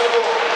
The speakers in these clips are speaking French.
Thank you.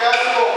Cássio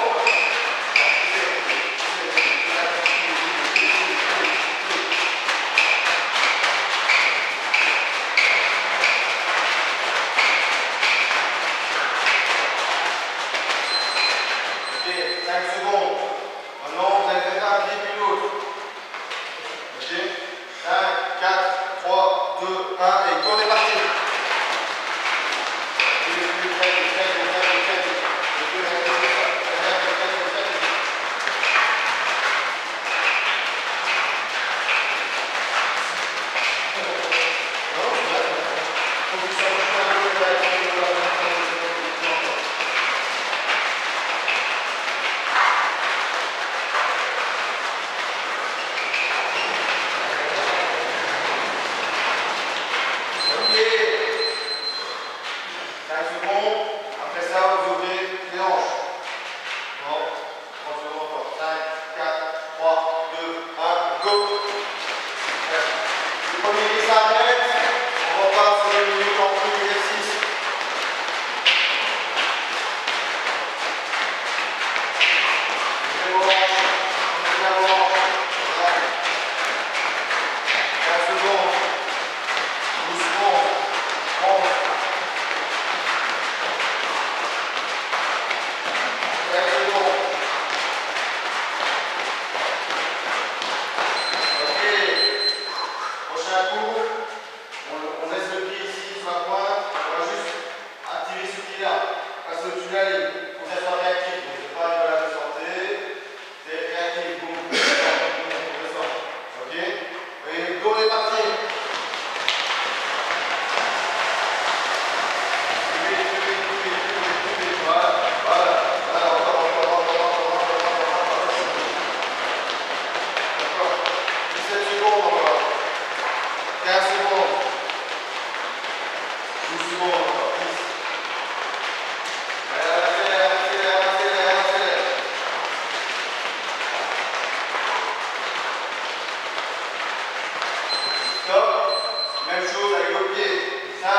Même Chose avec le pied. 5,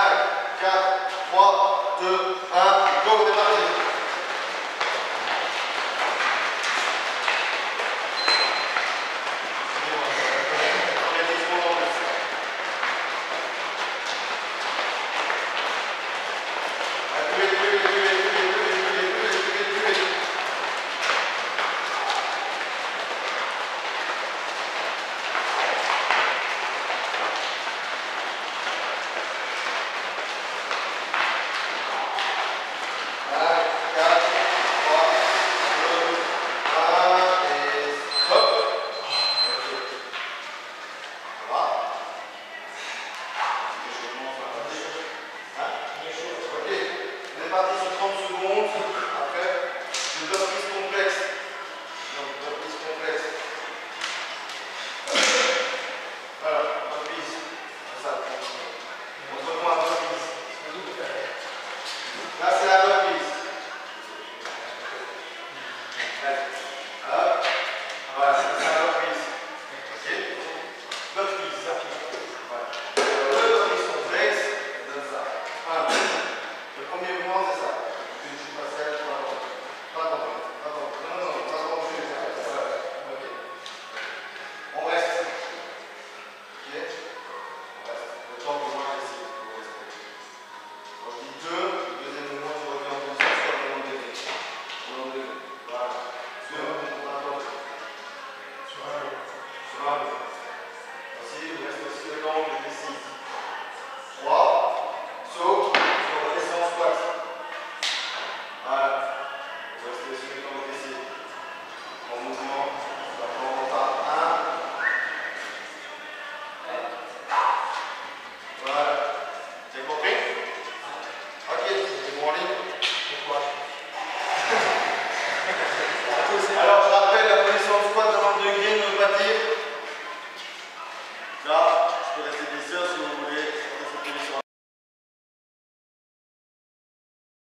4, 3, 2, 1, go, on est.